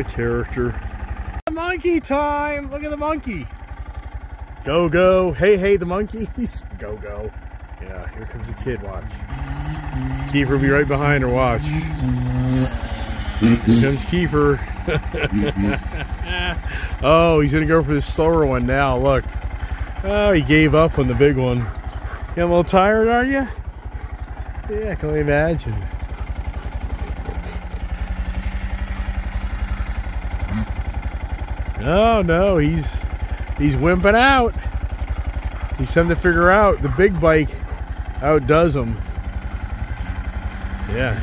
a character. Monkey time! Look at the monkey. Go, go. Hey, hey, the monkeys. Go, go. Yeah, here comes the kid. Watch. Will be right behind her. Watch. Here comes Kiefer. oh, he's going to go for the slower one now. Look. Oh, he gave up on the big one. You a little tired, are you? Yeah, can we imagine? Oh no, he's he's wimping out. He's trying to figure out the big bike outdoes him. Yeah.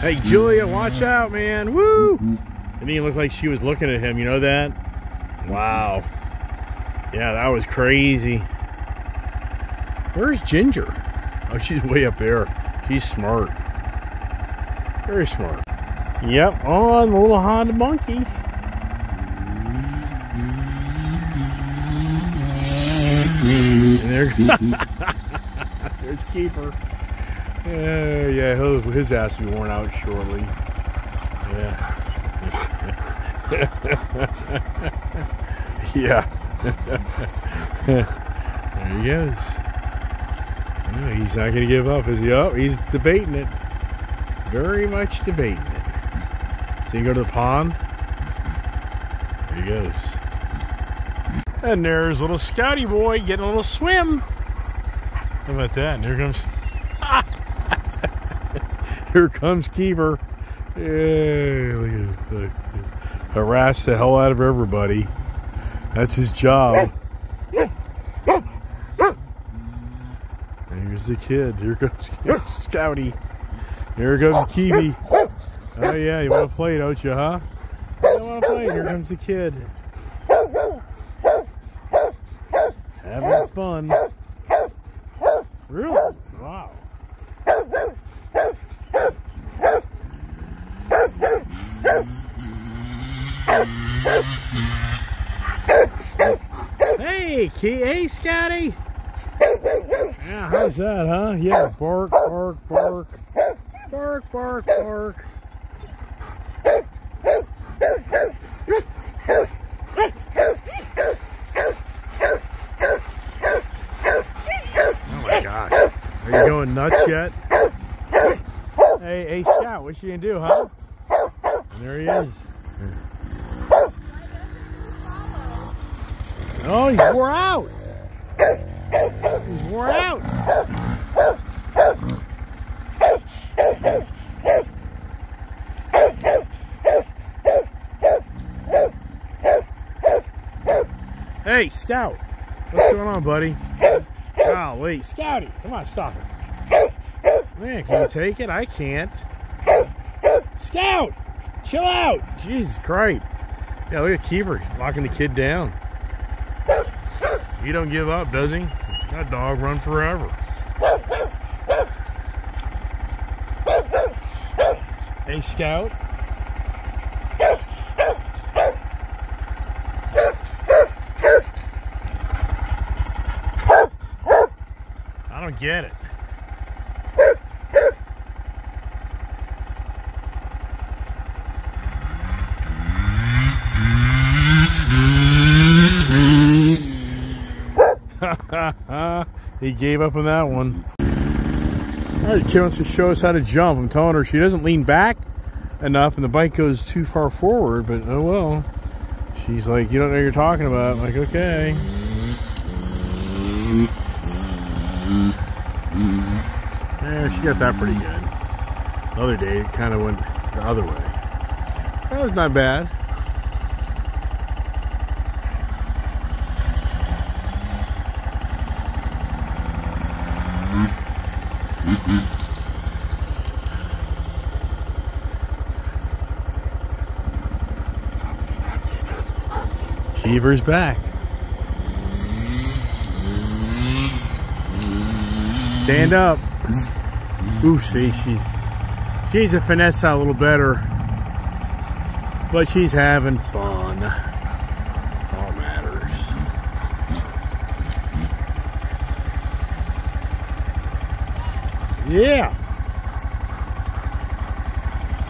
Hey Julia, watch out, man. Woo! It didn't look like she was looking at him, you know that? Wow. Yeah, that was crazy. Where's Ginger? Oh, she's way up there. She's smart. Very smart. Yep, on the little Honda Monkey. There, there's Keeper. Yeah, yeah, he'll, his ass will be worn out shortly. Yeah. yeah. there he goes. No, he's not going to give up, is he? Oh, he's debating it. Very much debating it. So you go to the pond. There he goes. And there's little Scotty boy getting a little swim. How about that? And here comes. here comes Keever. Hey, look at harass the hell out of everybody. That's his job. Here's the kid. Here comes Scouty. Here comes Kiwi. Oh yeah, you want to play, don't you, huh? You want to play? Here comes the kid. Having fun. Really? Wow. Hey, Key, hey, Scotty. Yeah, how's that, huh? Yeah, bark, bark, bark. Bark, bark, bark. Oh my gosh. Are you going nuts yet? Hey, hey, Scout, what you gonna do, huh? And there he is. Oh, he's wore out. He's wore out. Hey, Scout. What's going on, buddy? Wait. Scouty, come on, stop it. Man, can you take it? I can't. Scout! Chill out! Jesus Christ. Yeah, look at Keeper locking the kid down. He don't give up, does he? That dog run forever. Hey, Scout. I don't get it. He gave up on that one. All right, kid wants to show us how to jump. I'm telling her she doesn't lean back enough and the bike goes too far forward, but oh well. She's like, you don't know what you're talking about. I'm like, okay. Yeah, she got that pretty good. The other day, it kind of went the other way. That was not bad. Keever's back. Stand up. Ooh, see, she, she's a finesse a little better. But she's having fun. All matters. Yeah.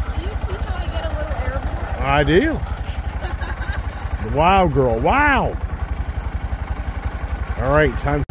Do you see how I get a little I do. Wow girl. Wow. All right, time.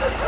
Ha ha ha!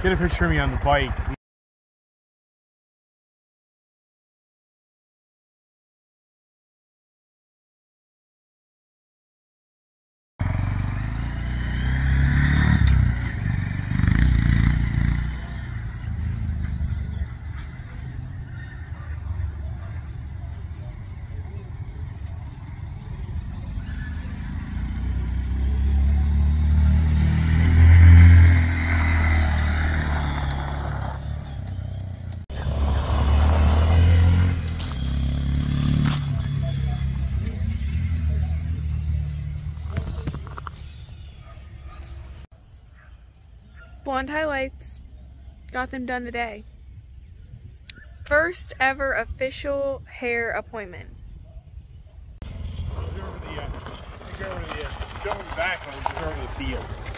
Get a picture of me on the bike. Blonde highlights. Got them done today. First ever official hair appointment. Uh, uh, going back on over the field.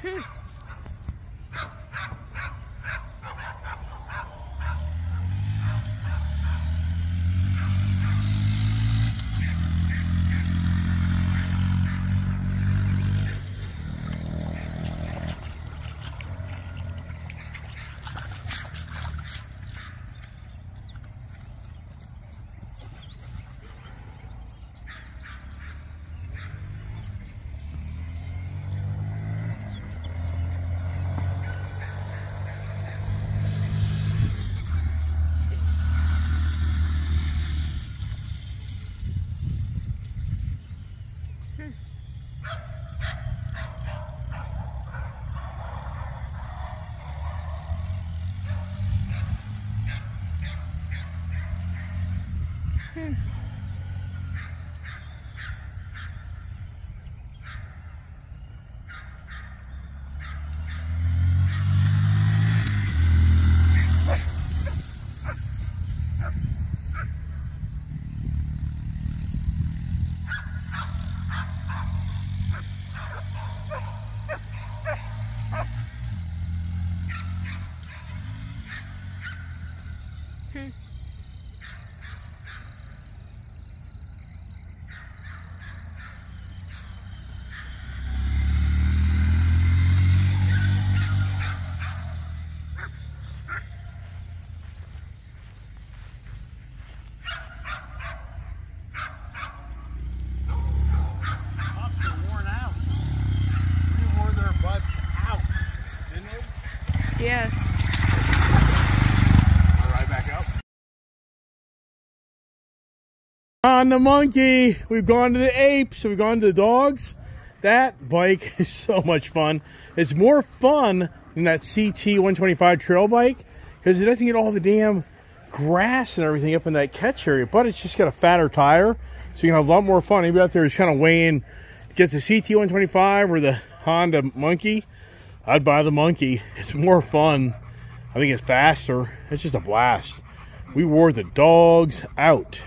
Hmm. On the monkey, we've gone to the apes, we've gone to the dogs. That bike is so much fun. It's more fun than that CT 125 trail bike because it doesn't get all the damn grass and everything up in that catch area, but it's just got a fatter tire, so you can have a lot more fun. Anybody out there is kind of weighing, get the CT 125 or the Honda Monkey. I'd buy the Monkey. It's more fun. I think it's faster. It's just a blast. We wore the dogs out.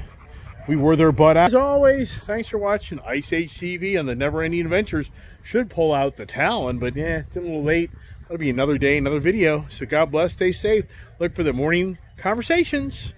We were their butt. As always, thanks for watching Ice Age TV on the Never Ending Adventures. Should pull out the Talon, but yeah, it's a little late. That'll be another day, another video. So God bless, stay safe. Look for the morning conversations.